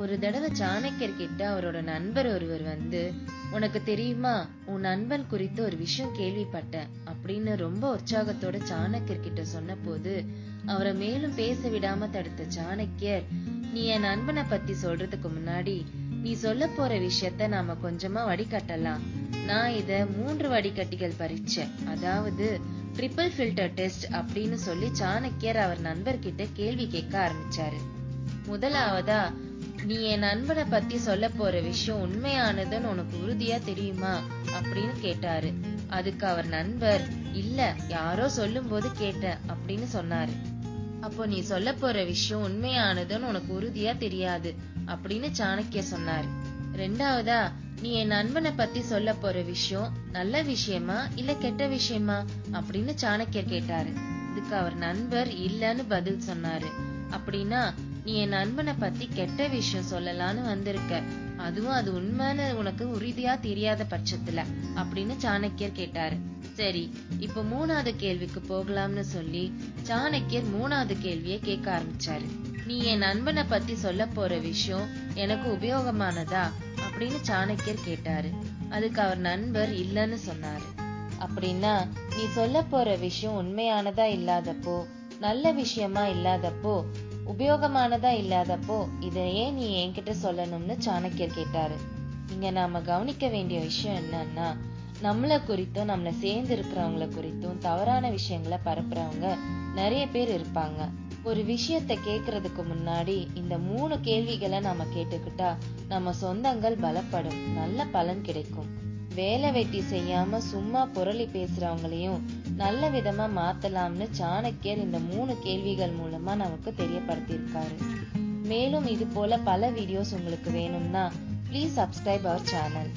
ஒரு தடவை சாணக்கியர் கிட்ட அவரோட நண்பர் ஒருவர் வந்து உனக்கு தெரியுமா உன் நண்பன் குறித்து ஒரு விஷயம் கேள்விப்பட்டேன் அப்படின்னு ரொம்ப உற்சாகத்தோட சாணக்கியர் கிட்ட சொன்ன போது அவரை மேலும் பேச விடாம தடுத்த சாணக்கியர் நீ என் நண்பனை பத்தி சொல்றதுக்கு முன்னாடி நீ சொல்ல போற விஷயத்த நாம கொஞ்சமா வடிகட்டலாம். நான் இத மூன்று வடிகட்டிகள் பறிச்சேன். அதாவது ட்ரிபிள் ஃபில்டர் டெஸ்ட் அப்படின்னு சொல்லி சாணக்கியர் அவர் நண்பர்கிட்ட கேள்வி கேட்க ஆரம்பிச்சாரு. முதலாவதா நீ என் நண்பனை பத்தி சொல்ல போற விஷயம் உண்மையானதுன்னு உனக்கு உறுதியா தெரியுமா? அப்படின்னு கேட்டாரு. அதுக்கு அவர் நண்பர் இல்ல யாரோ சொல்லும் போது கேட்டேன் அப்படின்னு சொன்னாரு. அப்போ நீ சொல்ல போற விஷயம் உண்மையானதுன்னு உனக்கு உறுதியா தெரியாது அப்படின்னு சாணக்கிய சொன்னாரு. ரெண்டாவதா நீ என் நண்பனை பத்தி சொல்ல போற விஷயம் நல்ல விஷயமா இல்ல கெட்ட விஷயமா? அப்படின்னு சாணக்கியர் கேட்டாரு. இதுக்கு அவர் நண்பர் இல்லன்னு பதில் சொன்னாரு. அப்படின்னா நீ என் நண்பனை பத்தி கெட்ட விஷயம் சொல்லலான்னு வந்திருக்க. அதுவும் அது உண்மைன்னு உனக்கு உறுதியா தெரியாத பட்சத்துல அப்படின்னு சாணக்கியர் கேட்டாரு. சரி இப்ப மூணாவது கேள்விக்கு போகலாம்னு சொல்லி சாணக்கியர் மூணாவது கேள்வியை கேட்க ஆரம்பிச்சாரு. நீ என் நண்பனை பத்தி சொல்ல போற விஷயம் எனக்கு உபயோகமானதா அப்படின்னு சாணக்கியர் கேட்டாரு. அதுக்கு அவர் நண்பர் இல்லன்னு சொன்னாரு. அப்படின்னா நீ சொல்ல போற விஷயம் உண்மையானதா இல்லாதப்போ நல்ல விஷயமா இல்லாதப்போ உபயோகமானதா இல்லாதப்போ இதையே நீ என்கிட்ட சொல்லணும்னு சாணக்கியர் கேட்டாரு. இங்க நாம கவனிக்க வேண்டிய விஷயம் என்னன்னா நம்மள குறித்தும் நம்மள சேர்ந்து இருக்கிறவங்கள குறித்தும் தவறான விஷயங்களை பரப்புறவங்க நிறைய பேர் இருப்பாங்க. ஒரு விஷயத்த கேக்குறதுக்கு முன்னாடி இந்த மூணு கேள்விகளை நாம கேட்டுக்கிட்டா நம்ம சொந்தங்கள் பலப்படும். நல்ல பலன் கிடைக்கும். வேலை வெட்டி செய்யாம சும்மா புரளி பேசுறவங்களையும் நல்ல விதமா மாத்தலாம்னு சாணக்கியர் இந்த மூணு கேள்விகள் மூலமா நமக்கு தெரியப்படுத்தியிருக்காரு. மேலும் இது போல பல வீடியோஸ் உங்களுக்கு வேணும்னா ப்ளீஸ் சப்ஸ்கிரைப் அவர் சேனல்